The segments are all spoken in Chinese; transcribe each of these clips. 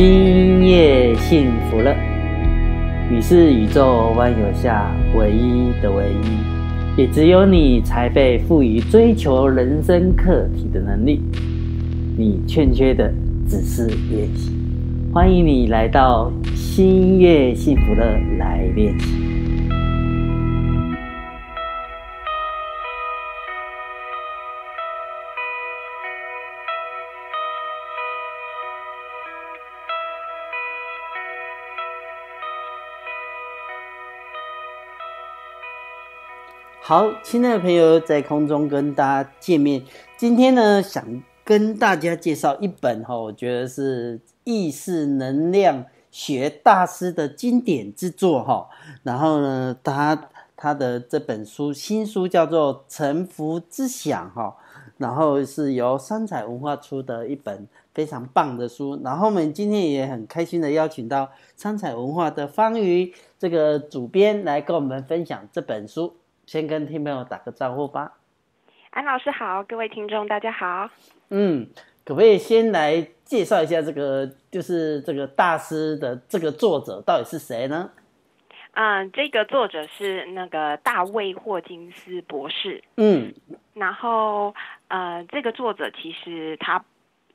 星夜幸福了。你是宇宙万有下唯一的唯一，也只有你才被赋予追求人生课题的能力。你欠缺的只是练习。欢迎你来到星月幸福乐来练习。好，亲爱的朋友，在空中跟大家见面。今天呢，想跟大家介绍一本哈，我觉得是意识能量学大师的经典之作哈。然后呢，他他的这本书新书叫做《沉浮之想》哈。然后是由三彩文化出的一本非常棒的书。然后我们今天也很开心的邀请到三彩文化的方瑜这个主编来跟我们分享这本书。先跟听朋友打个招呼吧。安老师好，各位听众大家好。嗯，可不可以先来介绍一下这个，就是这个大师的这个作者到底是谁呢？嗯，这个作者是那个大卫霍金斯博士。嗯，然后呃，这个作者其实他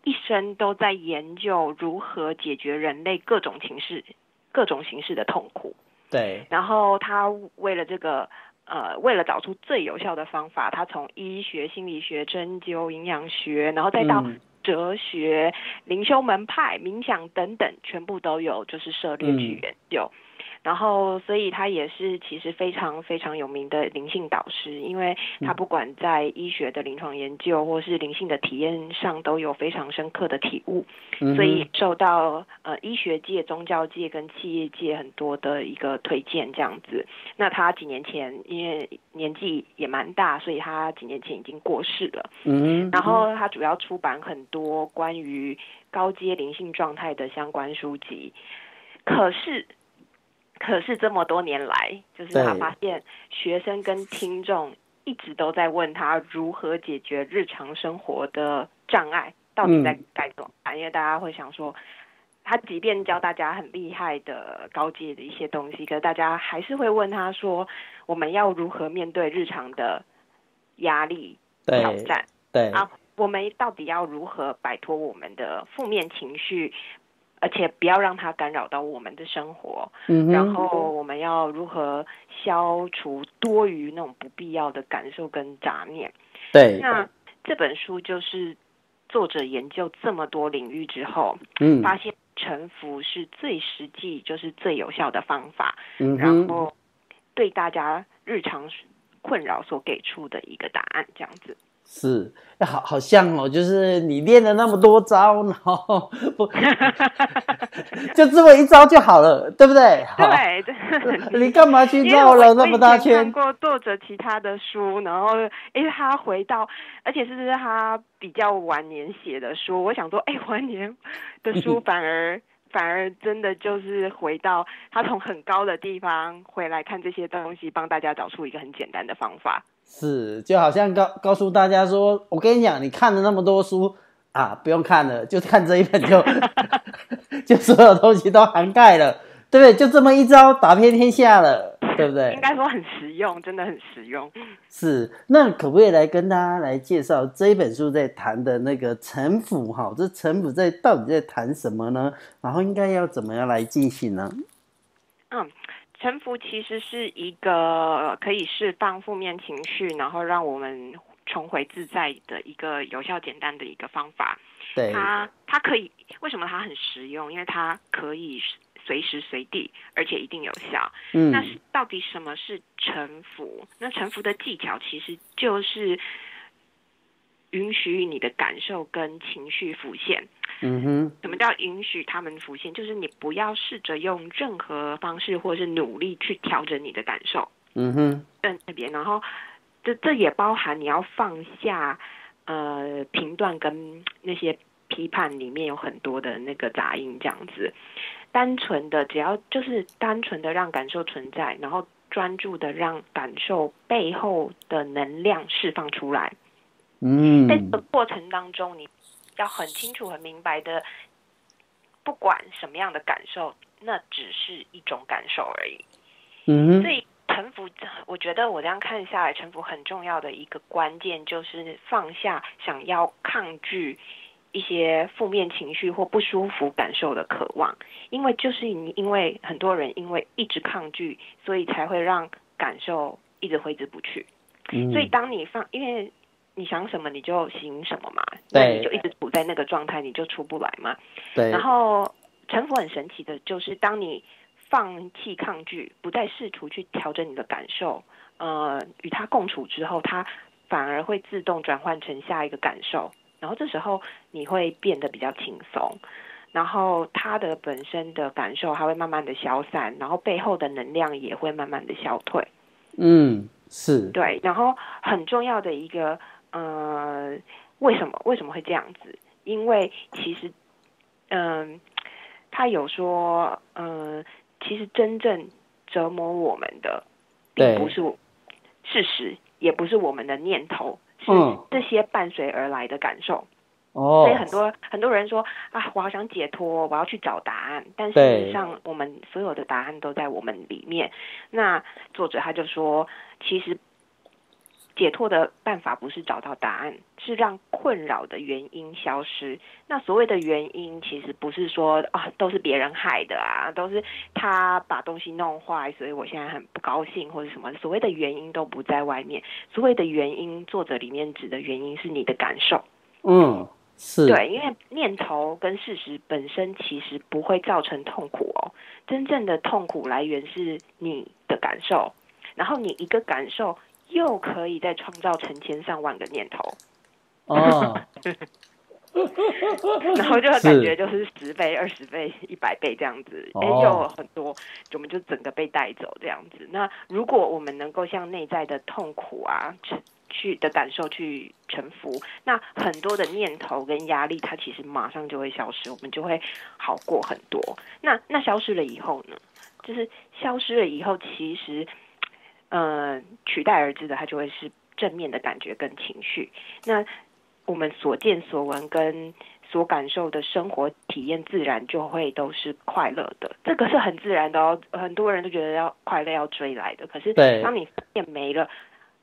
一生都在研究如何解决人类各种形式、各种形式的痛苦。对。然后他为了这个。呃，为了找出最有效的方法，他从医学、心理学、针灸、营养学，然后再到哲学、灵修门派、冥想等等，全部都有，就是涉猎去研究。然后，所以他也是其实非常非常有名的灵性导师，因为他不管在医学的临床研究或是灵性的体验上都有非常深刻的体悟，所以受到呃医学界、宗教界跟企业界很多的一个推荐这样子。那他几年前因为年纪也蛮大，所以他几年前已经过世了。嗯，然后他主要出版很多关于高阶灵性状态的相关书籍，可是。可是这么多年来，就是他发现学生跟听众一直都在问他如何解决日常生活的障碍，到底在该怎么办？因为大家会想说，他即便教大家很厉害的高阶的一些东西，可是大家还是会问他说，我们要如何面对日常的压力挑战？对啊，我们到底要如何摆脱我们的负面情绪？而且不要让它干扰到我们的生活，嗯，然后我们要如何消除多余那种不必要的感受跟杂念？对，那这本书就是作者研究这么多领域之后，嗯，发现臣服是最实际，就是最有效的方法，嗯，然后对大家日常困扰所给出的一个答案，这样子。是，好好像哦，就是你练了那么多招，然后不，就这么一招就好了，对不对？对，你干嘛去绕了那么大圈？看过作者其他的书，然后因为他回到，而且是他比较晚年写的书，我想说，哎，晚年的书反而 反而真的就是回到他从很高的地方回来看这些东西，帮大家找出一个很简单的方法。是，就好像告告诉大家说，我跟你讲，你看了那么多书啊，不用看了，就看这一本就 就所有东西都涵盖了，对不对？就这么一招打遍天下了，对不对？应该说很实用，真的很实用。是，那可不可以来跟大家来介绍这一本书在谈的那个城府？哈，这城府在到底在谈什么呢？然后应该要怎么样来进行呢？嗯。沉浮其实是一个可以释放负面情绪，然后让我们重回自在的一个有效、简单的一个方法。对，它它可以为什么它很实用？因为它可以随时随地，而且一定有效。嗯，那是到底什么是沉浮？那沉浮的技巧其实就是。允许你的感受跟情绪浮现。嗯哼，什么叫允许他们浮现？就是你不要试着用任何方式或是努力去调整你的感受。嗯哼，在那边，然后这这也包含你要放下呃评断跟那些批判里面有很多的那个杂音，这样子，单纯的只要就是单纯的让感受存在，然后专注的让感受背后的能量释放出来。嗯，在这个过程当中，你要很清楚、很明白的不管什么样的感受，那只是一种感受而已。嗯所以臣服，我觉得我这样看下来，臣服很重要的一个关键就是放下想要抗拒一些负面情绪或不舒服感受的渴望，因为就是你因为很多人因为一直抗拒，所以才会让感受一直挥之不去。嗯，所以当你放，因为你想什么你就行什么嘛，那对你就一直处在那个状态，你就出不来嘛。对，然后臣服很神奇的，就是当你放弃抗拒，不再试图去调整你的感受，呃，与他共处之后，他反而会自动转换成下一个感受，然后这时候你会变得比较轻松。然后他的本身的感受还会慢慢的消散，然后背后的能量也会慢慢的消退。嗯是，对，然后很重要的一个，呃，为什么为什么会这样子？因为其实，嗯、他有说，嗯、其实真正折磨我们的，并不是事实，也不是我们的念头，是嗯这些伴随而来的感受。哦所以，很多很多人说啊，我好想解脱，我要去找答案。但事对实上，我们所有的答案都在我们里面。那作者他就说，其实解脱的办法不是找到答案，是让困扰的原因消失。那所谓的原因，其实不是说啊都是别人害的啊，都是他把东西弄坏，所以我现在很不高兴或者什么。所谓的原因都不在外面，所谓的原因，作者里面指的原因是你的感受。嗯是，对，因为念头跟事实本身其实不会造成痛苦哦，真正的痛苦来源是你的感受，然后你一个感受又可以再创造成千上万个念头，哦，然后就感觉就是十倍、二十倍、一百倍这样子，哎、哦又很多，我们就整个被带走这样子。那如果我们能够向内在的痛苦啊，去去的感受去臣服，那很多的念头跟压力，它其实马上就会消失，我们就会好过很多。那那消失了以后呢？就是消失了以后，其实，呃，取代而至的，它就会是正面的感觉跟情绪。那我们所见所闻跟所感受的生活体验，自然就会都是快乐的。这个是很自然的哦，很多人都觉得要快乐要追来的。可是对当你发现没了，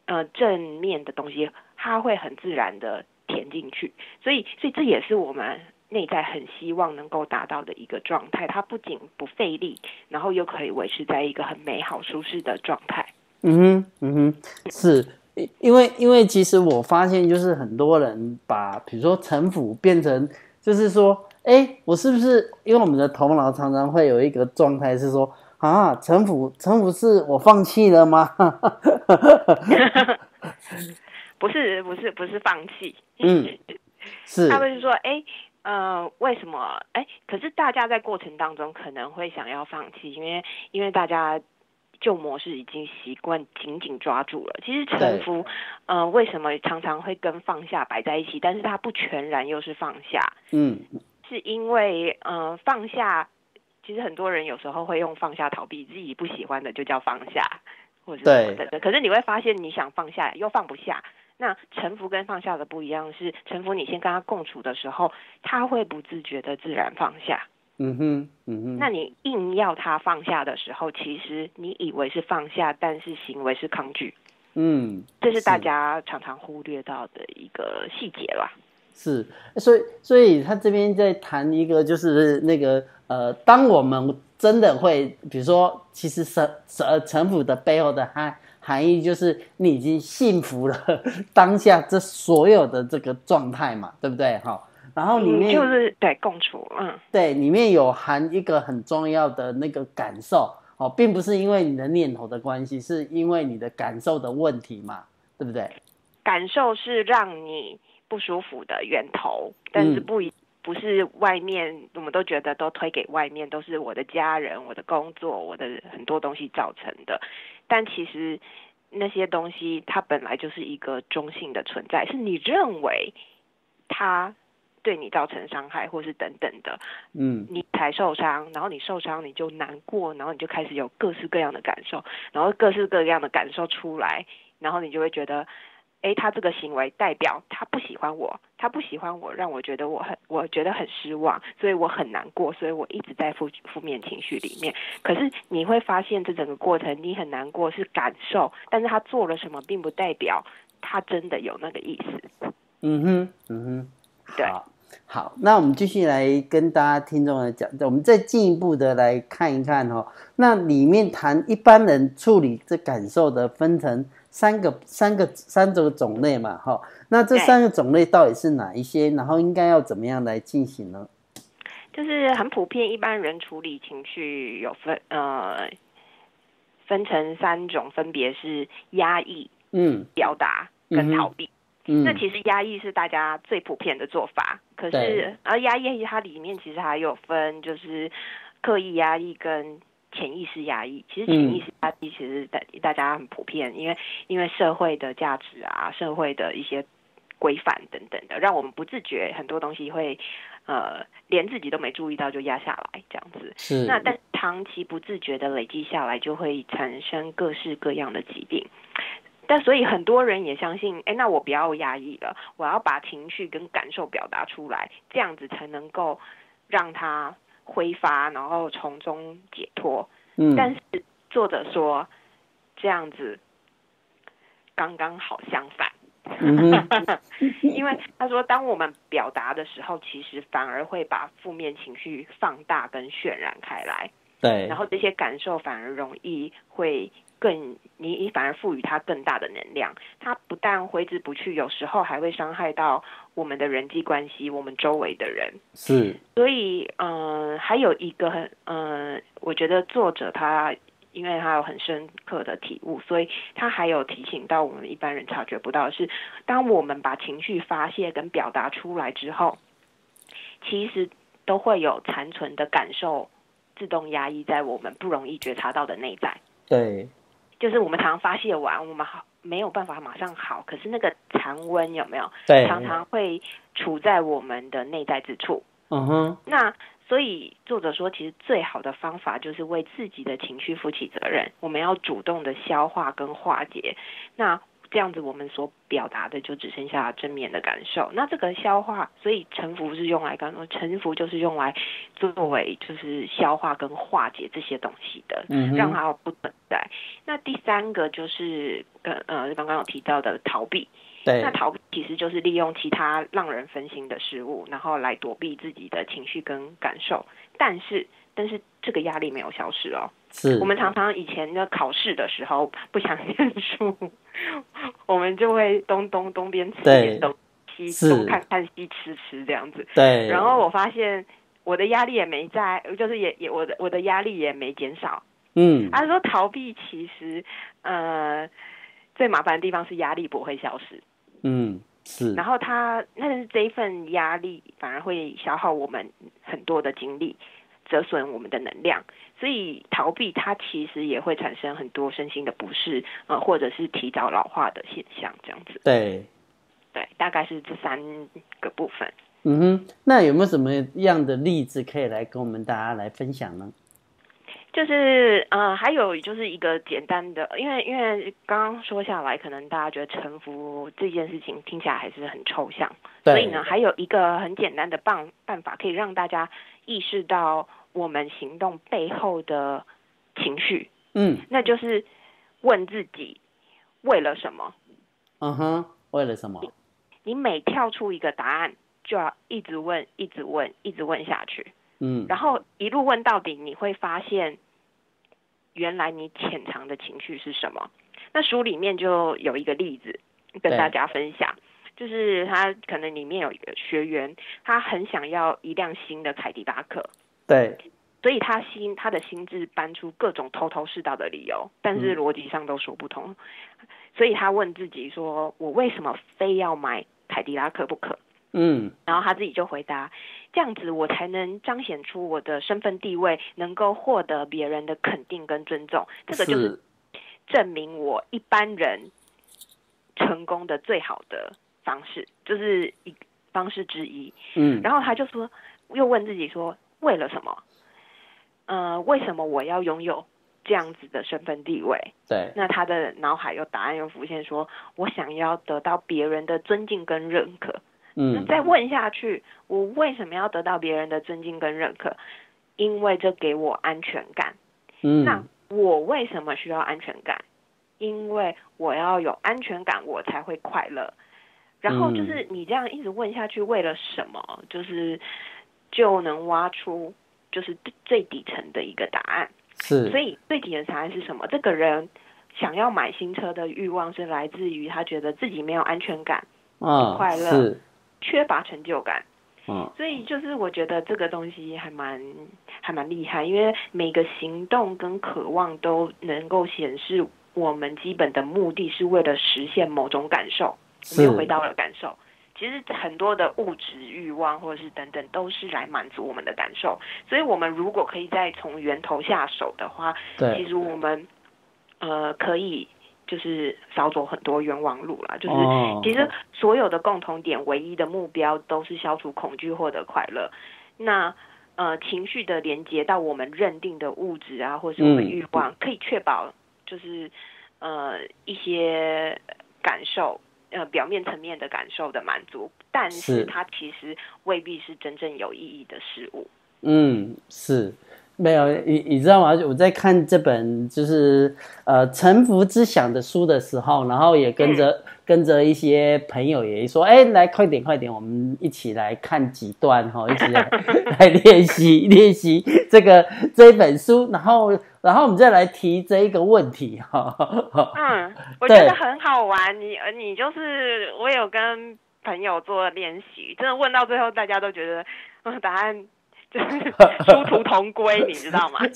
呃，正面的东西，它会很自然的填进去。所以，所以这也是我们内在很希望能够达到的一个状态。它不仅不费力，然后又可以维持在一个很美好舒适的状态。嗯哼，嗯哼，是，因因为因为其实我发现，就是很多人把比如说城府变成，就是说，哎，我是不是因为我们的头脑常常会有一个状态是说，啊，城府城府是我放弃了吗？不是，不是，不是放弃。嗯，是，他们就说，哎，呃，为什么？哎，可是大家在过程当中可能会想要放弃，因为因为大家旧模式已经习惯紧紧抓住了。其实臣服，呃，为什么常常会跟放下摆在一起？但是它不全然又是放下，嗯，是因为呃放下，其实很多人有时候会用放下逃避自己不喜欢的就叫放下，或者什么对的。可是你会发现，你想放下又放不下。那臣服跟放下的不一样，是臣服你先跟他共处的时候，他会不自觉的自然放下。嗯哼，嗯哼，那你硬要他放下的时候，其实你以为是放下，但是行为是抗拒，嗯，这是大家常常忽略到的一个细节啦。是，所以所以他这边在谈一个，就是那个呃，当我们真的会，比如说，其实神呃城府的背后的含含义，就是你已经幸福了 当下这所有的这个状态嘛，对不对？哈，然后里嗯，面、就是对共处，嗯，对里面有含一个很重要的那个感受哦，并不是因为你的念头的关系，是因为你的感受的问题嘛，对不对？感受是让你不舒服的源头，但是嗯不一、不是外面，我们都觉得都推给外面，都是我的家人、我的工作、我的很多东西造成的。但其实那些东西它本来就是一个中性的存在，是你认为它对你造成伤害，或是等等的，嗯你才受伤，然后你受伤你就难过，然后你就开始有各式各样的感受，然后各式各样的感受出来，然后你就会觉得哎，他这个行为代表他不喜欢我，他不喜欢我，让我觉得我很，我觉得很失望，所以我很难过，所以我一直在负负面情绪里面。可是你会发现，这整个过程你很难过是感受，但是他做了什么，并不代表他真的有那个意思。嗯哼，嗯哼，对。好，那我们继续来跟大家听众来讲，我们再进一步的来看一看哦。那里面谈一般人处理这感受的，分成三个、三个、三种种类嘛，哈。那这三个种类到底是哪一些？然后应该要怎么样来进行呢？就是很普遍，一般人处理情绪有分呃，分成三种，分别是压抑、嗯，表达跟逃避。那其实压抑是大家最普遍的做法，可是而压抑它里面其实还有分，就是刻意压抑跟潜意识压抑。其实潜意识压抑其实大大家很普遍，因为因为社会的价值啊，社会的一些规范等等的，让我们不自觉很多东西会呃连自己都没注意到就压下来这样子。是那但长期不自觉的累积下来，就会产生各式各样的疾病。但所以很多人也相信，哎，那我不要压抑了，我要把情绪跟感受表达出来，这样子才能够让它挥发，然后从中解脱。嗯。但是作者说，这样子刚刚好相反。因为他说，当我们表达的时候，其实反而会把负面情绪放大跟渲染开来。对。然后这些感受反而容易会。更你你反而赋予它更大的能量，它不但挥之不去，有时候还会伤害到我们的人际关系，我们周围的人。是，所以嗯，还有一个很嗯，我觉得作者他因为他有很深刻的体悟，所以他还有提醒到我们一般人察觉不到的是，当我们把情绪发泄跟表达出来之后，其实都会有残存的感受自动压抑在我们不容易觉察到的内在。对。就是我们常常发泄完，我们好没有办法马上好，可是那个残温有没有？对，常常会处在我们的内在之处。嗯哼。那所以作者说，其实最好的方法就是为自己的情绪负起责任，我们要主动的消化跟化解。那这样子，我们所表达的就只剩下正面的感受。那这个消化，所以臣服是用来刚刚臣服就是用来作为就是消化跟化解这些东西的，嗯让它不存在。那第三个就是呃呃刚刚有提到的逃避。对。那逃避其实就是利用其他让人分心的事物，然后来躲避自己的情绪跟感受。但是但是这个压力没有消失哦。是我们常常以前的考试的时候不想念书，我们就会东东东边吃点东西，东看看西吃吃这样子。对。然后我发现我的压力也没在，就是也也我的我的压力也没减少。嗯。他说逃避其实呃最麻烦的地方是压力不会消失。嗯，是。然后他但是这一份压力反而会消耗我们很多的精力。折损我们的能量，所以逃避它其实也会产生很多身心的不适，呃，或者是提早老化的现象，这样子。对，对，大概是这三个部分。嗯哼，那有没有什么样的例子可以来跟我们大家来分享呢？就是呃，还有就是一个简单的，因为因为刚刚说下来，可能大家觉得臣服这件事情听起来还是很抽象，所以呢，还有一个很简单的办办法，可以让大家意识到。我们行动背后的情绪，嗯，那就是问自己为了什么？嗯哼，为了什么？你每跳出一个答案，就要一直问，一直问，一直问下去。嗯，然后一路问到底，你会发现，原来你潜藏的情绪是什么？那书里面就有一个例子跟大家分享，就是他可能里面有一个学员，他很想要一辆新的凯迪拉克。对，所以他心他的心智搬出各种头头是道的理由，但是逻辑上都说不通，所以他问自己说：“我为什么非要买凯迪拉克不可？”嗯，然后他自己就回答：“这样子我才能彰显出我的身份地位，能够获得别人的肯定跟尊重。这个就是证明我一般人成功的最好的方式，就是一方式之一。”嗯，然后他就说，又问自己说。为了什么？呃，为什么我要拥有这样子的身份地位，对，那他的脑海有答案又浮现，说我想要得到别人的尊敬跟认可。嗯，再问下去，我为什么要得到别人的尊敬跟认可？因为这给我安全感。嗯那嗯，我为什么需要安全感？因为我要有安全感，我才会快乐。然后就是你这样一直问下去，为了什么？就是就能挖出就是最底层的一个答案。是所，以最底层的答案是什么？这个人想要买新车的欲望是来自于他觉得自己没有安全感，嗯，快乐，缺乏成就感。嗯，所以就是我觉得这个东西还蛮还蛮厉害，因为每个行动跟渴望都能够显示我们基本的目的是为了实现某种感受，我们是又回到了感受。其实很多的物质欲望或者是等等，都是来满足我们的感受。所以，我们如果可以再从源头下手的话，其，实我们呃可以就是少走很多冤枉路啦。就是哦其实所有的共同点，唯一的目标都是消除恐惧，获得快乐。那呃情绪的连接到我们认定的物质啊，或是我们嗯欲望，可以确保就是呃一些感受。呃，表面层面的感受的满足，但是是它其实未必是真正有意义的事物。嗯，是没有你你知道吗？我在看这本就是呃《沉浮之想》的书的时候，然后也跟着、嗯跟着一些朋友也说，哎，来快点快点，我们一起来看几段哈，一起来来练习练习这个这一本书，然后然后我们再来提这一个问题哈。嗯，我对觉得很好玩。你呃，你就是我有跟朋友做练习，真的问到最后，大家都觉得，嗯，答案 就是殊途同归，你知道吗？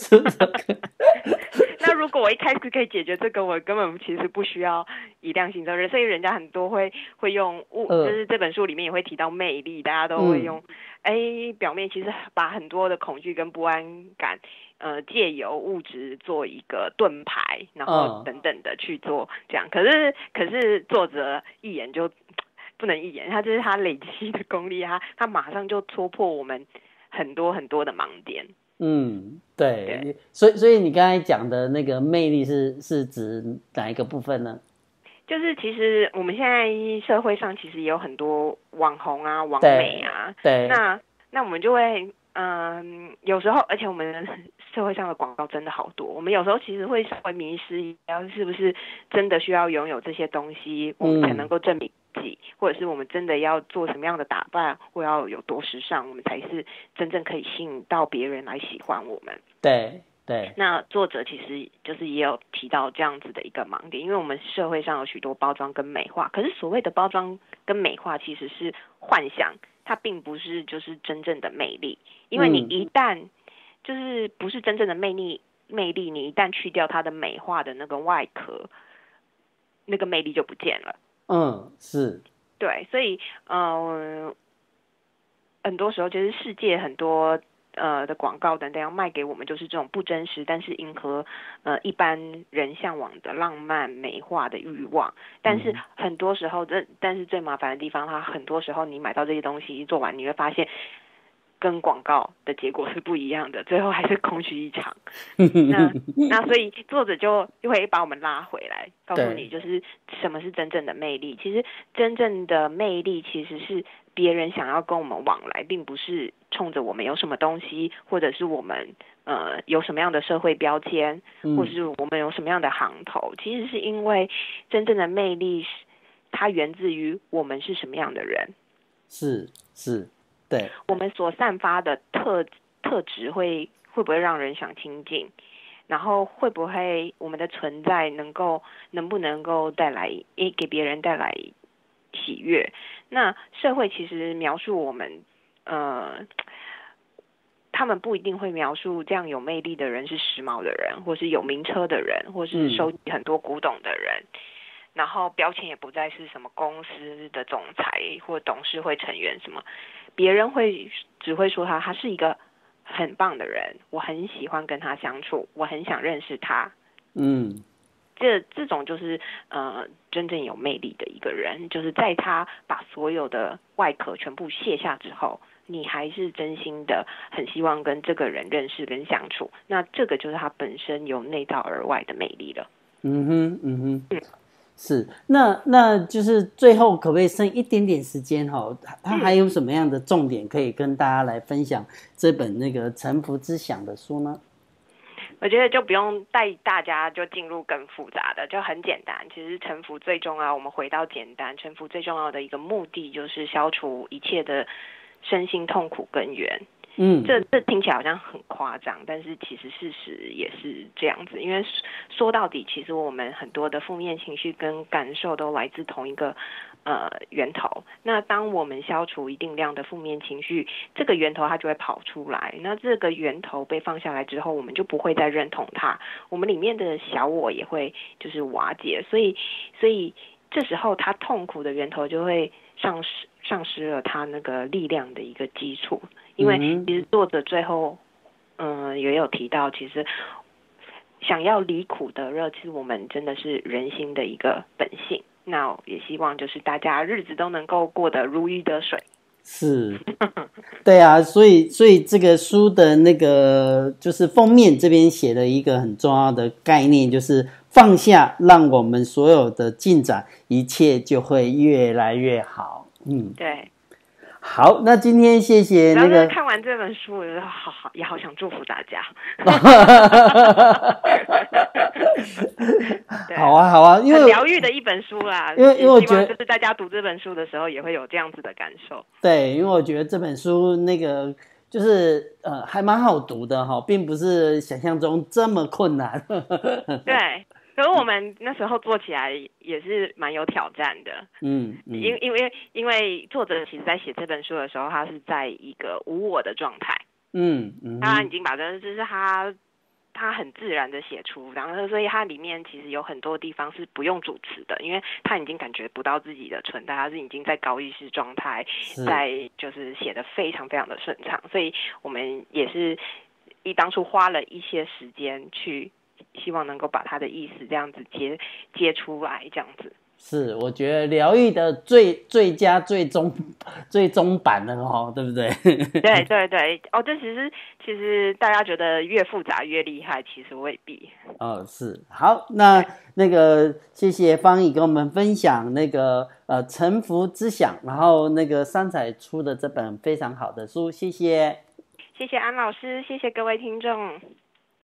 那如果我一开始可以解决这个，我根本其实不需要以量行责任，所以人家很多会会用物，嗯就是这本书里面也会提到魅力，大家都会用，哎、表面其实把很多的恐惧跟不安感，呃，借由物质做一个盾牌，然后嗯等等的去做这样。可是可是作者一眼就不能一眼，他就是他累积的功力，他他马上就戳破我们很多很多的盲点。嗯，对对，所以所以你刚才讲的那个魅力是是指哪一个部分呢？就是其实我们现在社会上其实也有很多网红啊、网美啊，对，那那我们就会嗯，有时候而且我们社会上的广告真的好多，我们有时候其实会稍微迷失一下，是不是真的需要拥有这些东西，我们才嗯。能够证明自己，或者是我们真的要做什么样的打扮，或要有多时尚，我们才是真正可以吸引到别人来喜欢我们。对对，那作者其实就是也有提到这样子的一个盲点，因为我们社会上有许多包装跟美化，可是所谓的包装跟美化其实是幻想，它并不是就是真正的魅力，因为你嗯一旦就是不是真正的魅力，魅力你一旦去掉它的美化的那个外壳，那个魅力就不见了。嗯，是，对，所以呃，很多时候就是世界很多呃的广告等等要卖给我们，就是这种不真实，但是迎合呃一般人向往的浪漫美化的欲望。但是嗯很多时候，这但是最麻烦的地方，它很多时候你买到这些东西做完，你会发现。跟广告的结果是不一样的，最后还是空虚一场。那 那所以作者就就会把我们拉回来，告诉你就是什么是真正的魅力。其实真正的魅力其实是别人想要跟我们往来，并不是冲着我们有什么东西，或者是我们呃有什么样的社会标签，或者是我们有什么样的行头。其实是因为真正的魅力是它源自于我们是什么样的人，是是，对，我们所散发的特特质会会不会让人想亲近，然后会不会我们的存在能够能不能够带来诶给别人带来喜悦？那社会其实描述我们呃。他们不一定会描述这样有魅力的人是时髦的人，或是有名车的人，或是嗯收集很多古董的人。然后标签也不再是什么公司的总裁或董事会成员什么，别人会只会说他他是一个很棒的人，我很喜欢跟他相处，我很想认识他。嗯这这种就是呃真正有魅力的一个人，就是在他把所有的外壳全部卸下之后，你还是真心的很希望跟这个人认识跟相处，那这个就是他本身由内到而外的魅力了。嗯哼，嗯哼，是。那那就是最后可不可以剩一点点时间哈？他还有什么样的重点可以跟大家来分享这本那个《沉浮之想》的书呢？我觉得就不用带大家就进入更复杂的，就很简单。其实沉浮最重要，我们回到简单，沉浮最重要的一个目的就是消除一切的身心痛苦根源。嗯，这这听起来好像很夸张，但是其实事实也是这样子。因为说到底，其实我们很多的负面情绪跟感受都来自同一个呃源头。那当我们消除一定量的负面情绪，这个源头它就会跑出来。那这个源头被放下来之后，我们就不会再认同它，我们里面的小我也会就是瓦解。所以，所以这时候它痛苦的源头就会丧失丧失了他那个力量的一个基础。因为其实作者最后，嗯，也有提到，其实想要离苦得乐，其实我们真的是人心的一个本性。那也希望就是大家日子都能够过得如鱼得水。是，对啊，所以所以这个书的那个就是封面这边写了一个很重要的概念，就是放下，让我们所有的进展，一切就会越来越好。嗯，对。好，那今天谢谢那个看完这本书，我觉得好好也好想祝福大家。好啊，好啊，因为疗愈的一本书啦。因为因为我觉得就是大家读这本书的时候也会有这样子的感受。对，因为我觉得这本书那个就是呃还蛮好读的哈，并不是想象中这么困难。对。可是我们那时候做起来也是蛮有挑战的，嗯，因因为因为作者其实在写这本书的时候，他是在一个无我的状态，嗯嗯，他已经把这就是他他很自然的写出，然后所以它里面其实有很多地方是不用主持的，因为他已经感觉不到自己的存在，他是已经在高意识状态，在就是写的非常非常的顺畅，所以我们也是一当初花了一些时间去。希望能够把他的意思这样子接接出来，这样子是我觉得疗愈的最最佳最终 最终版的哦，对不对？对对对，哦，这其实其实大家觉得越复杂越厉害，其实未必。哦，是好，那那个谢谢方毅跟我们分享那个呃《沉浮之想》，然后那个三彩出的这本非常好的书，谢谢，谢谢安老师，谢谢各位听众。